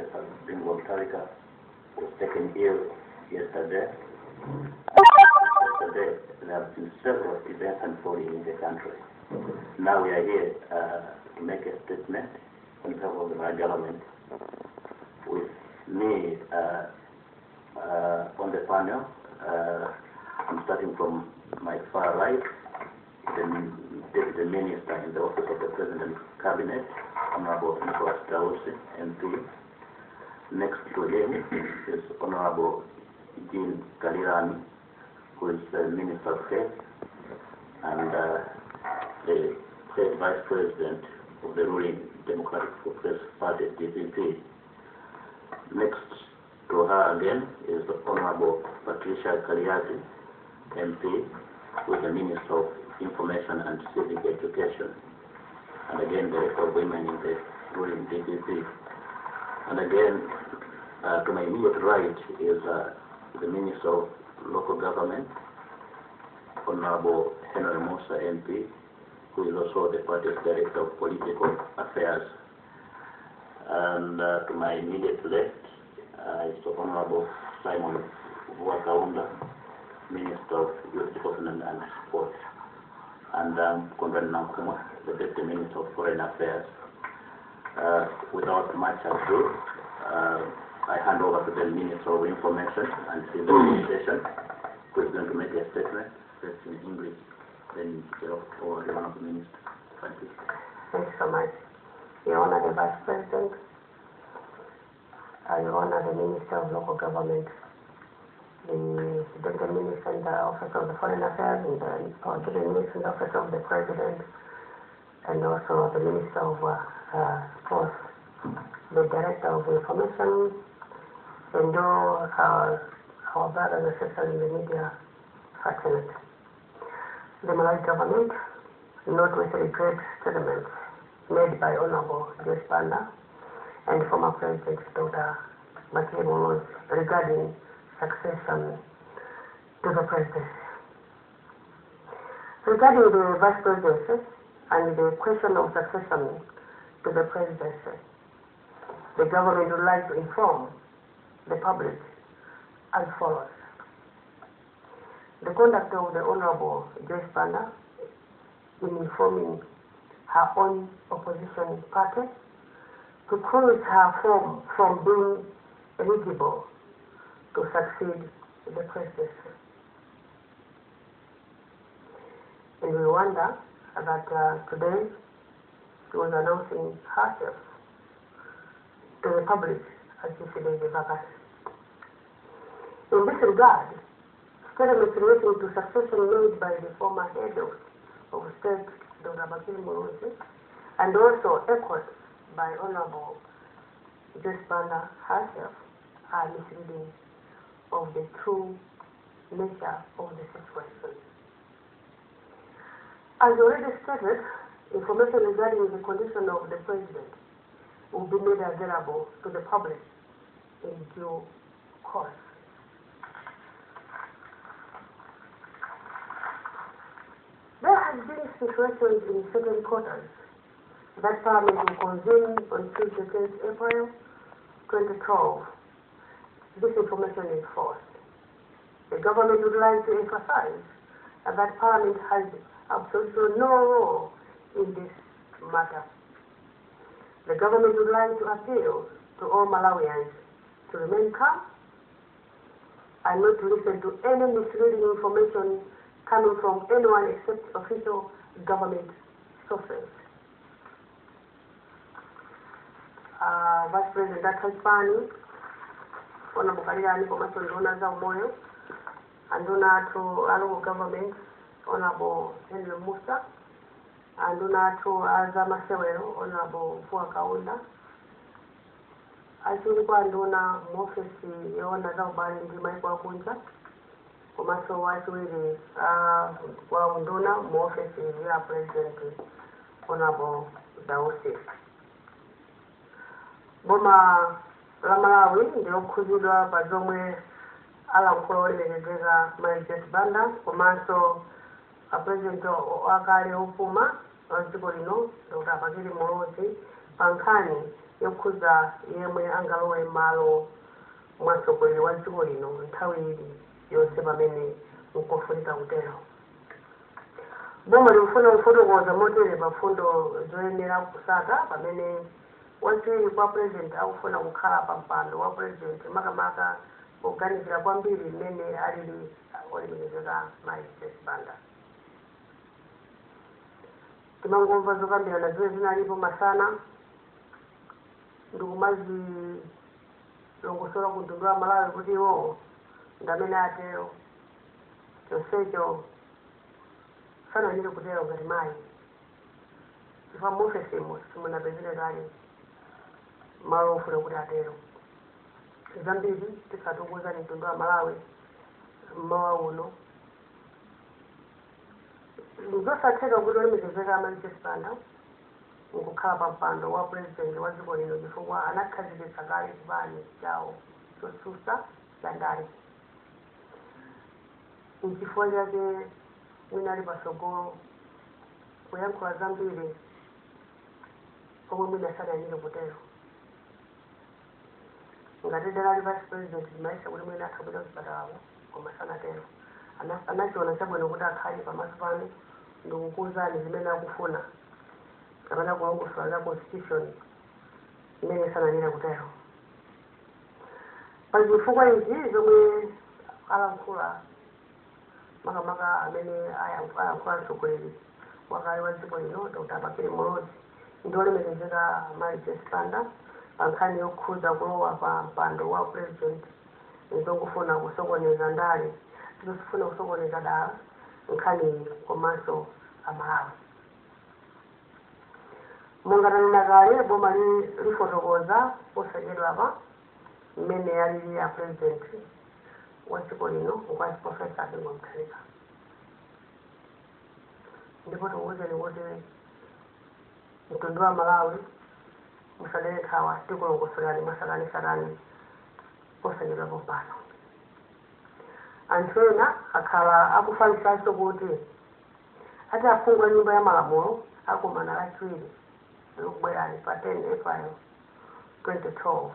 Professor Bingu Mutharika was taken ill yesterday. Yesterday, there have been several events unfolding in the country. Now we are here uh, to make a statement on behalf of the government. With me uh, uh, on the panel, I'm starting from my far right, the Deputy Minister in the Office of the President Cabinet, Honorable Nicholas Dausi, MP. Next to him is Honorable Jean Kalirani, who is the Minister of Health, and uh, the State Vice President of the ruling Democratic Progressive Party, DPP. Next to her again is the Honorable Patricia Kaliati, MP, who is the Minister of Information and Civic Education, and again of Women in the ruling DPP. And again, uh, to my immediate right is uh, the Minister of Local Government, Honorable Henry Mussa, MP, who is also the party's Director of Political Affairs. And uh, to my immediate left uh, is the Honorable Simon Vuwa Kaunda, Minister of Youth Development and Sport, and um, Kondwani Nankhumwa, the Deputy Minister of Foreign Affairs. Uh, without much ado, uh, I hand over to the Minister of Information and Civil Administration, who is going to make a statement, first in English, then the or the one of the ministers. Thank you. Thank you so much. Your Honor, the Vice President, uh, Your Honor, the Minister of Local Government, the Deputy Minister in the Office of the Foreign Affairs, and the Deputy Minister in the Office of the President, and also the Minister of uh, uh, the Director of Information, and all our, our brothers and sisters in the media fraternity. The Malawi government, not with regret statements made by Honorable Joyce Banda and former President Dr. Makia regarding succession to the presidency. Regarding the vice presidency and the question of succession to the presidency, the government would like to inform the public as follows. The conduct of the Honorable Joyce Banda in informing her own opposition party to close her from, from being eligible to succeed the presidency. And we wonder that uh, today she was announcing herself to the public as is a vacancy. In this regard, statements relating to succession made by the former head of, of state, Dr. Muluzi, and also echoed by Honorable Joyce herself are misleading of the true nature of the situation. As already stated, information regarding the condition of the president will be made available to the public in due course. There has been situations in certain quarters that Parliament will convene on Tuesday, 10th April 2012. This information is false. The government would like to emphasize that Parliament has absolutely no role in this matter. The government would like to appeal to all Malawians to remain calm and not to listen to any misleading information coming from anyone except official government sources. Uh, Vice President Ataipani, Honorable Kalirani, komanso nduna za umoyo, government, Honorable Henry Mussa, anduna athu aza za masewero, Honorable mfua Kaunda, achili kwa anduna muofisi yoona za ubale ndi maiko akunja, komanso wachiwiri wa unduna muofesi ya president Honorable Dausi. boma la malawi ndilokhuzidwa pa zomwe alankhula olemekezeka Joyce Banda komanso apurezidenti akale opuma dr bakiri molozi pa nkhani yokhuza yemwe angalowe malo mwa wa dziko lino nthawi ili yonse pamene nkofunika kutero. Boma likufuna kufotokoza motere pa fundo zoyenera kusaka pamene wachiwiri kwa president akufuna kukhala pa mpando wa president makamaka kuganizira kwambiri mmene alili olemekezeka maisesi banda timangomva zokambirana zina zinalipo masana. Ndikumazilongosola ku mtundu wa malawi kuti iwo ndamene atero chonsecho sananire kutero ngati mayi chifukwa mofesimo simunapezere kale malo ofuna kuti atero zambiri tisatukuza ni mtundu wa malawi. Mmawa uno ngizosatheka kulolimizo zekamanifestana ngokukhaba bhando wapurezidendi wazibonelo chifukwa anakhazikizakale chibani chawo chosusa chandale nchifukwa chake mwinali pasogolo kuyankhula zambiri pomwe mwinasadanyire kutero ngati dala ali vice president limayesa kuti mwina akhapita kuchipatalawo koma sanatero anachiona chabwino kuti akhale pamaso panu ndikukuuzani zimene akufuna kapena kuwongoswa za constitution imene sananire kutero pachifukwa izi zomwe alankhula makamaka amene ayankhula mtsogoleri wakale wa dziko lino dr bakiri molozi ndi olemekezeka pa nkhani yokhuza kulowa pa mpando wa president. Nzongofuna kusokoneza ndale tikufuna kusokoneza dala sekali komanso amawa mungatanena kale boma lifotokoza osachedwapa mmene yalili ya president wa lino ukwati profesa akingo mtalika ndipo tikuwuzeni kuti mtundu wa malawi musadere nkhawa tikulongosolani masakani sakani osachedwapo pano anthu ena akhala akufanisanso kuti ati afungula nyumba ya malamulo akumana lachiwiri likubwerani pa 10 april 2012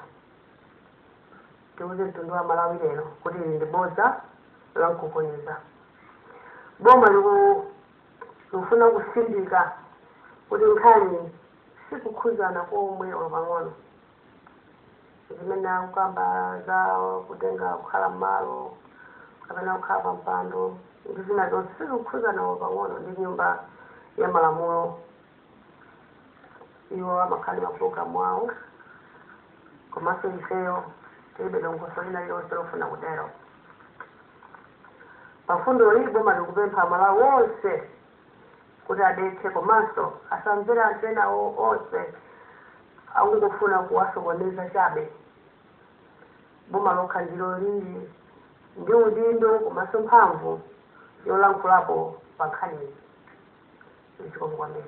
tiuze mtundu wa malawi lero kuti ili ndi bodza lankukoniza boma liku- likufuna kusindika kuti nkhani sikukhuzana komwe olopang'ono zimene akukamba za kutenga kukhala mmalo kapena kukhala pa mpando ndi zina zonse sizikukhuzana pang'ono ndi nyumba ya malamulo. Iwo amakhale mapulogalamu awo komanso ifeyo tilibe longoso lina lilonse lofuna kutero pafundo ili boma likupempha amalawi onse kuti adetse komanso asamvere anthu enawo onse akungofuna kuwasokoneza chabe. Boma lokha ndilo lili 你给我盯着我们生胖我们流浪不拉不看你你这个观的